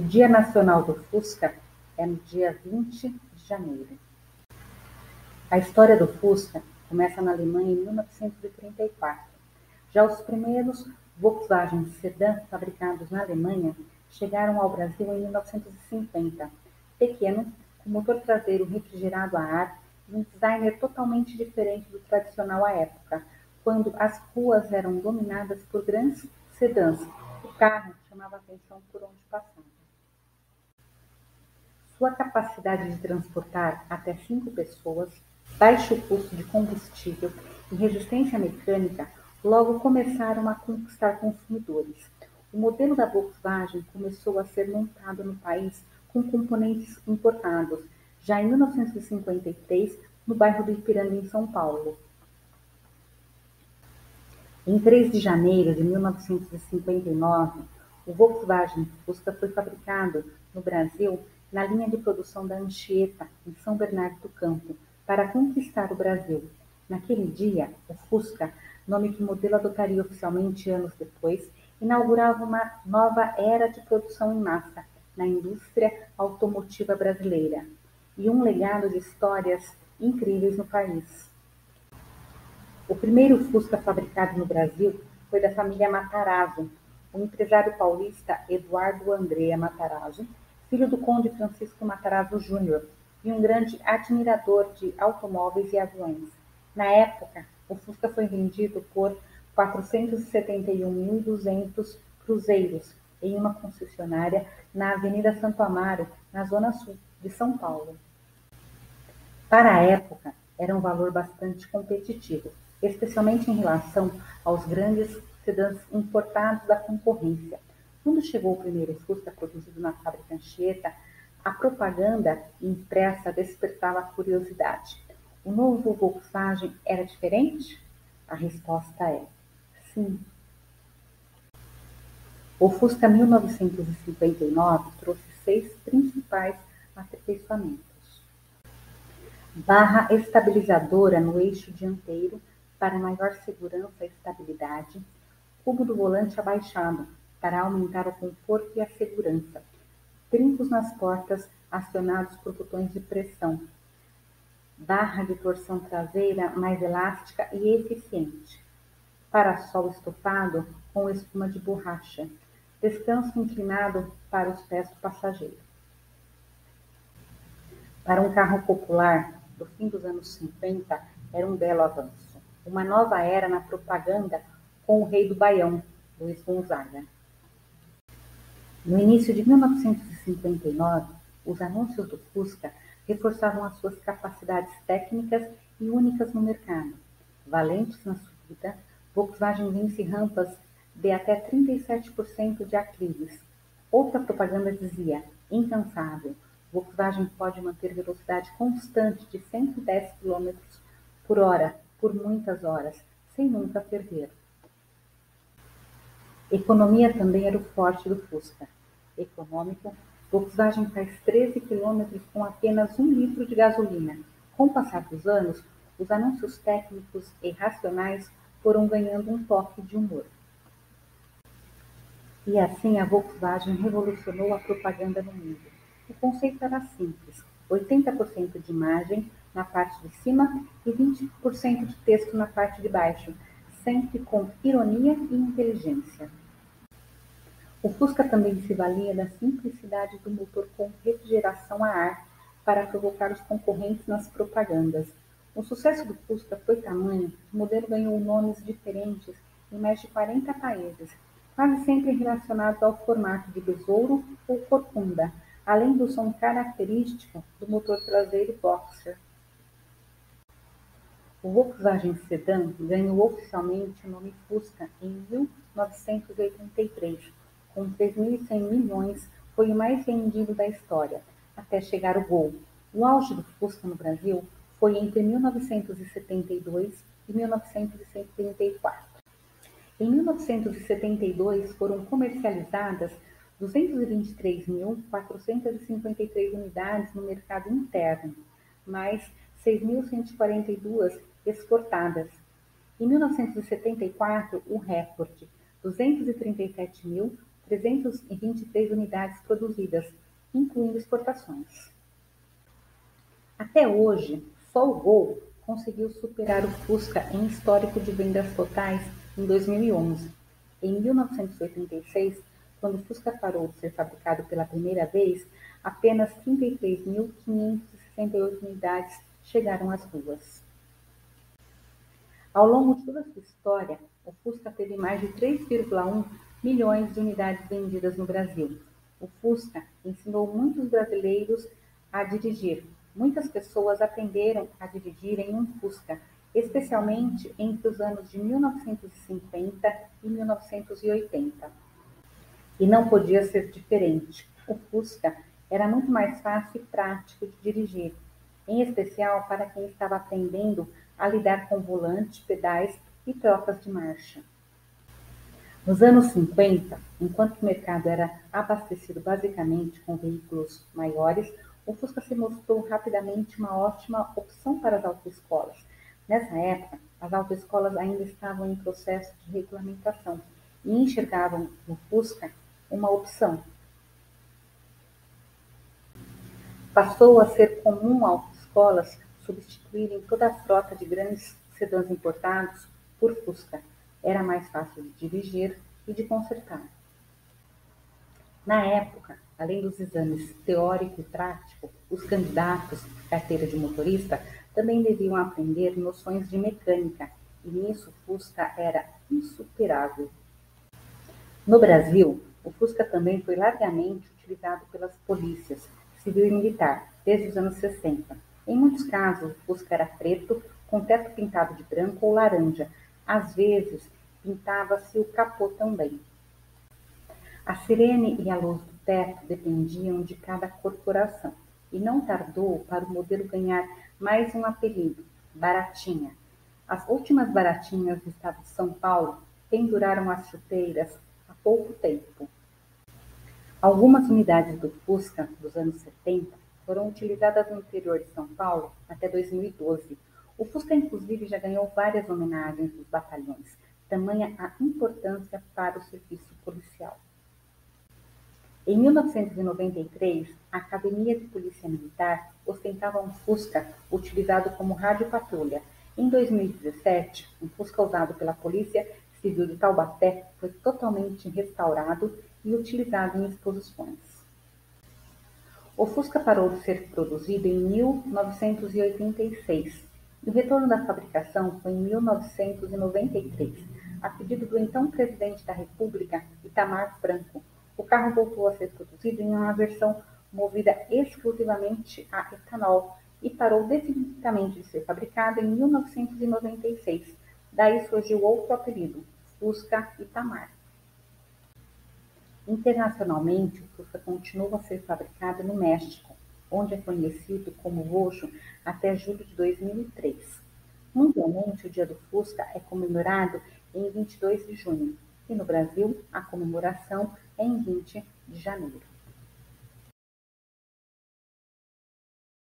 O Dia Nacional do Fusca é no dia 20 de janeiro. A história do Fusca começa na Alemanha em 1934. Já os primeiros Volkswagen sedã fabricados na Alemanha chegaram ao Brasil em 1950, pequenos, com motor traseiro refrigerado a ar e um designer totalmente diferente do tradicional à época, quando as ruas eram dominadas por grandes sedãs. O carro chamava atenção por onde passava. Sua capacidade de transportar até cinco pessoas, baixo custo de combustível e resistência mecânica logo começaram a conquistar consumidores. O modelo da Volkswagen começou a ser montado no país com componentes importados, já em 1953, no bairro do Ipiranga, em São Paulo. Em 3 de janeiro de 1959, o Volkswagen Fusca foi fabricado no Brasil na linha de produção da Anchieta, em São Bernardo do Campo, para conquistar o Brasil. Naquele dia, o Fusca, nome que o modelo adotaria oficialmente anos depois, inaugurava uma nova era de produção em massa na indústria automotiva brasileira e um legado de histórias incríveis no país. O primeiro Fusca fabricado no Brasil foi da família Matarazzo, o empresário paulista Eduardo Andrea Matarazzo filho do conde Francisco Matarazzo Júnior e um grande admirador de automóveis e aviões. Na época, o Fusca foi vendido por 471.200 cruzeiros em uma concessionária na Avenida Santo Amaro, na zona sul de São Paulo. Para a época, era um valor bastante competitivo, especialmente em relação aos grandes sedãs importados da concorrência, quando chegou o primeiro Fusca produzido na fábrica Anchieta, a propaganda impressa despertava curiosidade. O novo Volkswagen era diferente? A resposta é sim. O Fusca 1959 trouxe seis principais aperfeiçoamentos. Barra estabilizadora no eixo dianteiro para maior segurança e estabilidade. Cubo do volante abaixado para aumentar o conforto e a segurança. Trincos nas portas acionados por botões de pressão. Barra de torção traseira mais elástica e eficiente. Parasol estofado com espuma de borracha. Descanso inclinado para os pés do passageiro. Para um carro popular do fim dos anos 50, era um belo avanço. Uma nova era na propaganda com o rei do Baião, Luiz Gonzaga. No início de 1959, os anúncios do Fusca reforçavam as suas capacidades técnicas e únicas no mercado. Valentes na subida, Volkswagen vence rampas de até 37% de aclives. Outra propaganda dizia, incansável, Volkswagen pode manter velocidade constante de 110 km por hora por muitas horas, sem nunca perder. Economia também era o forte do Fusca. Econômico, Volkswagen faz 13 quilômetros com apenas um litro de gasolina. Com o passar dos anos, os anúncios técnicos e racionais foram ganhando um toque de humor. E assim a Volkswagen revolucionou a propaganda no mundo. O conceito era simples: 80% de imagem na parte de cima e 20% de texto na parte de baixo, sempre com ironia e inteligência. O Fusca também se valia da simplicidade do motor com refrigeração a ar para provocar os concorrentes nas propagandas. O sucesso do Fusca foi tamanho que o modelo ganhou nomes diferentes em mais de 40 países, quase sempre relacionados ao formato de besouro ou corcunda, além do som característico do motor traseiro boxer. O Volkswagen Sedan ganhou oficialmente o nome Fusca em 1983 com 3.100 milhões, foi o mais vendido da história, até chegar o Gol. O auge do Fusca no Brasil foi entre 1972 e 1974. Em 1972 foram comercializadas 223.453 unidades no mercado interno, mais 6.142 exportadas. Em 1974, o recorde, 237.000 323 unidades produzidas, incluindo exportações. Até hoje, só o Gol conseguiu superar o Fusca em histórico de vendas totais em 2011. Em 1986, quando o Fusca parou de ser fabricado pela primeira vez, apenas 33.568 unidades chegaram às ruas. Ao longo de toda a sua história, o Fusca teve mais de 3,1 milhões de unidades vendidas no Brasil. O Fusca ensinou muitos brasileiros a dirigir. Muitas pessoas aprenderam a dirigir em um Fusca, especialmente entre os anos de 1950 e 1980. E não podia ser diferente. O Fusca era muito mais fácil e prático de dirigir, em especial para quem estava aprendendo a lidar com volante, pedais e trocas de marcha. Nos anos 50, enquanto o mercado era abastecido basicamente com veículos maiores, o Fusca se mostrou rapidamente uma ótima opção para as autoescolas. Nessa época, as autoescolas ainda estavam em processo de regulamentação e enxergavam no Fusca uma opção. Passou a ser comum autoescolas substituírem toda a frota de grandes sedãs importados por Fusca. Era mais fácil de dirigir e de consertar. Na época, além dos exames teórico e prático, os candidatos à carteira de motorista também deviam aprender noções de mecânica, e nisso Fusca era insuperável. No Brasil, o Fusca também foi largamente utilizado pelas polícias civil e militar desde os anos 60. Em muitos casos, o Fusca era preto, com teto pintado de branco ou laranja. Às vezes, pintava-se o capô também. A sirene e a luz do teto dependiam de cada corporação, e não tardou para o modelo ganhar mais um apelido, Baratinha. As últimas baratinhas do estado de São Paulo penduraram as chuteiras há pouco tempo. Algumas unidades do Fusca dos anos 70 foram utilizadas no interior de São Paulo até 2012. O Fusca, inclusive, já ganhou várias homenagens dos batalhões, tamanha a importância para o serviço policial. Em 1993, a Academia de Polícia Militar ostentava um Fusca utilizado como rádio-patrulha. Em 2017, um Fusca usado pela Polícia Civil de Taubaté foi totalmente restaurado e utilizado em exposições. O Fusca parou de ser produzido em 1986 e o retorno da fabricação foi em 1993, a pedido do então presidente da República, Itamar Franco. O carro voltou a ser produzido em uma versão movida exclusivamente a etanol e parou definitivamente de ser fabricado em 1996. Daí surgiu outro apelido, Fusca Itamar. Internacionalmente, o Fusca continua a ser fabricado no México, onde é conhecido como roxo até julho de 2003. Mundialmente, o Dia do Fusca é comemorado em 22 de junho e no Brasil a comemoração é em 20 de janeiro.